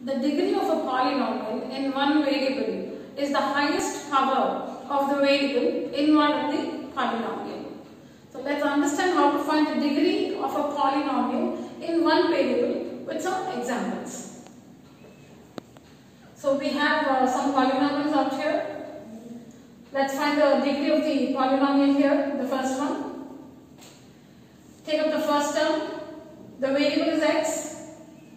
The degree of a polynomial in one variable is the highest power of the variable in one of the polynomial. So let's understand how to find the degree of a polynomial in one variable with some examples. So we have uh, some polynomials out here. Let's find the degree of the polynomial here, the first one. Take up the first term. The variable is x.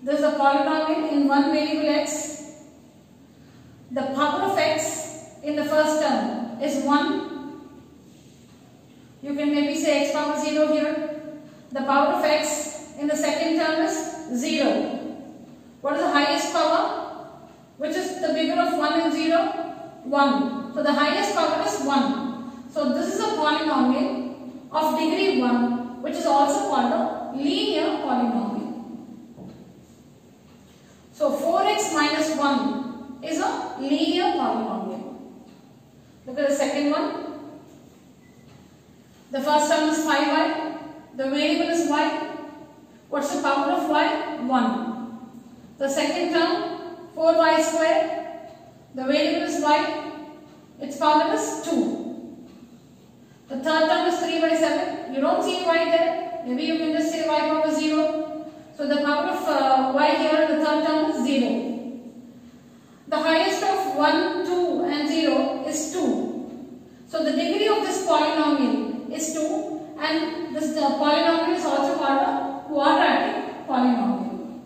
This is a polynomial in one variable x. The power of x in the first term is 1. You can maybe say x power 0 here. The power of x in the second term is 0. What is the highest power? Which is the bigger of 1 and 0? 1. So the highest power is 1. So this is a polynomial of degree 1 which is also called a linear polynomial. So 4x minus 1 is a linear polynomial. Look at the second one. The first term is 5y. The variable is y. What's the power of y? 1. The second term 4y square. The variable is y. Its power is 2. The third term is 3 by 7. You don't see y there. Maybe you can just say y power 0. So the power of uh, y here in the third term is 0. The highest of 1, 2 and 0 is 2. So the degree of this polynomial is 2 and this polynomial is also called a quadratic polynomial.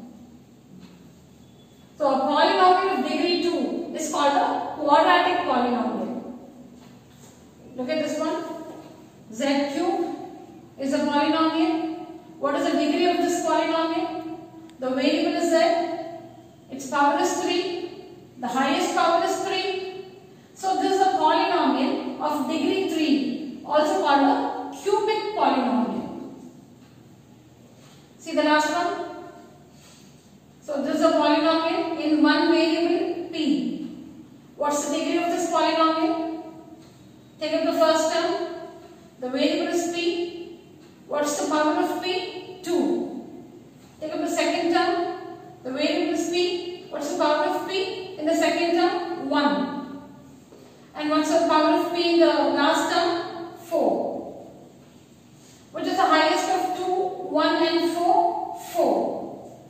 So a polynomial of degree 2 is called a quadratic polynomial. Look at this one. z cube is a polynomial what is the degree of this polynomial? The variable is z. Its power is 3. The highest power is 3. So this is a polynomial of degree 3 also called a cubic polynomial. See the last one? So this is a polynomial in one variable p. What's the degree of this polynomial? Take up the first term. The variable is p. What's the power of P? 2. Take up the second term. The variable is P. What's the power of P? In the second term, 1. And what's the power of P in the last term? 4. Which is the highest of 2, 1 and 4? 4.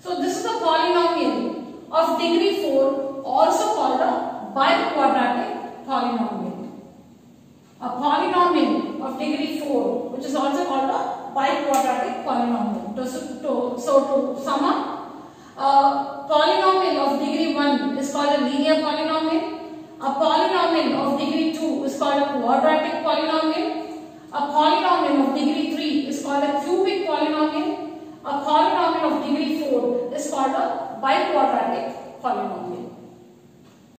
So this is a polynomial of degree 4 also called a biquadratic polynomial. A polynomial of degree 4 which is also called a biquadratic polynomial. To, to, so to sum up, a polynomial of degree 1 is called a linear polynomial. A polynomial of degree 2 is called a quadratic polynomial. A polynomial of degree 3 is called a cubic polynomial. A polynomial